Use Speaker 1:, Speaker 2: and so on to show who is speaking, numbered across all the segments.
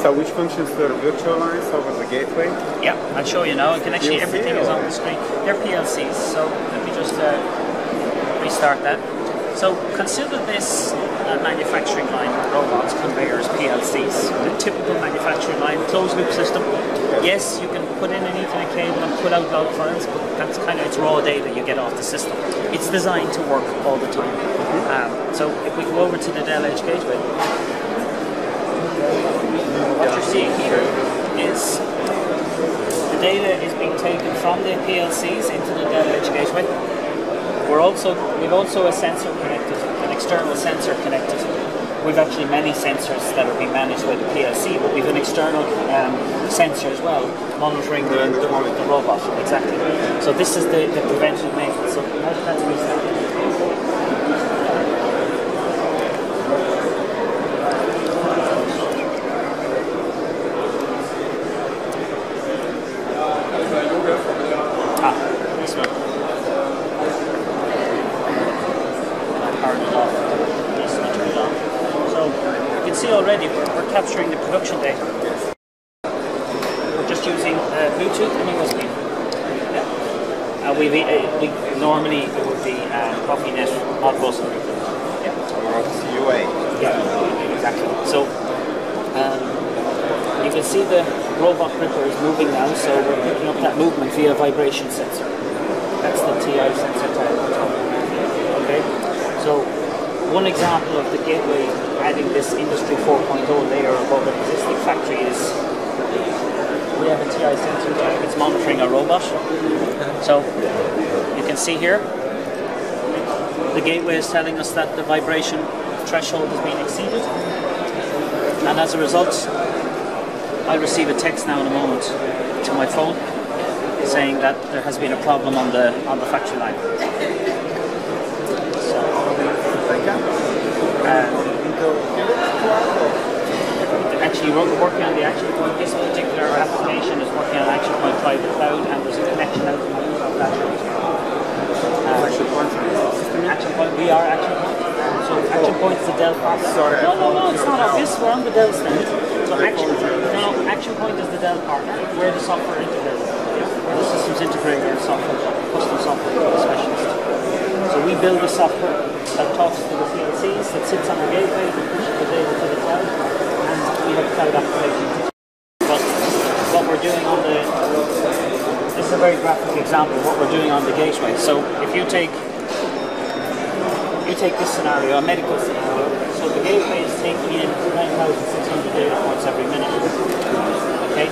Speaker 1: So which functions are virtualized over the gateway?
Speaker 2: Yeah, I'll show you now. And can actually
Speaker 1: PLC
Speaker 2: everything is on the screen. They're PLCs, so let me just uh, restart that. So consider this uh, manufacturing line robots, conveyors, PLCs, the typical manufacturing line closed loop system. Yes, you can put in an Ethernet cable and put out log files, but that's kind of its raw data you get off the system. It's designed to work all the time. Um, so if we go over to the Dell Edge Gateway, what you're seeing here is the data is being taken from the PLCs into the Dell Edge Gateway. We're also we've also a sensor connected, an external sensor connected. We've actually many sensors that are being managed by the PLC, but we've an external um, sensor as well monitoring the, the, the robot. Exactly. So this is the, the preventive maintenance. So how does that restart? Ah, this one. Powered it off. This one turned on. So you can see already we're, we're capturing the production data. We're just using uh, Bluetooth and USB. Yeah. Uh, we, we, uh, we normally it would be uh, Profinet Modbus. Yeah.
Speaker 1: OPC UA?
Speaker 2: Yeah, exactly. So um, you can see the robot gripper is moving now, so we're picking up that movement via vibration sensor. That's the TI SensorTag on top. Okay, so one example of the gateway adding this Industry 4.0 layer above an existing factory is we have a TI SensorTag. It's monitoring a robot. So you can see here the gateway is telling us that the vibration threshold has been exceeded. And as a result, I'll receive a text now in a moment to my phone saying that there has been a problem on the on the factory line. Actually, we're working on the action point. This particular application is working on action point private cloud, and there's a connection out to my email dashboard. Uh,
Speaker 1: Action point system?
Speaker 2: Action Point, we are Action Point. So Action Point is the Dell partner.
Speaker 1: Sorry.
Speaker 2: No, no, no, it's not obvious. We're on the Dell stand. So Action, no, Action Point is the Dell partner. We're the software integrator. We're the systems integrator software, custom software specialist. So we build the software that talks to the PLCs, that sits on the gateway, that pushes the data to the cloud, and we have But what we're doing on the this is a very graphic example of what we're doing on the gateway. So if you take you take this scenario, a medical scenario, so the gateway is taking in 9,600 data points every minute. Okay?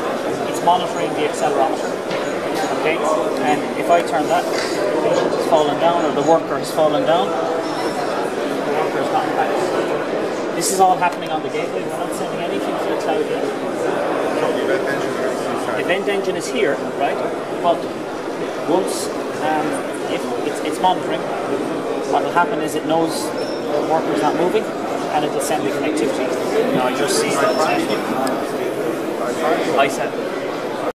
Speaker 2: It's monitoring the accelerometer. Okay? And if I turn that, the patient has fallen down or the worker has fallen down, the worker is not back. This is all happening on the gateway. We're not sending anything to the cloud yet.
Speaker 1: So the event engine is inside.
Speaker 2: event engine is here, right? But once um, if it's, it's monitoring, what will happen is it knows the worker is not moving and it will send the connectivity. Now I just see that I said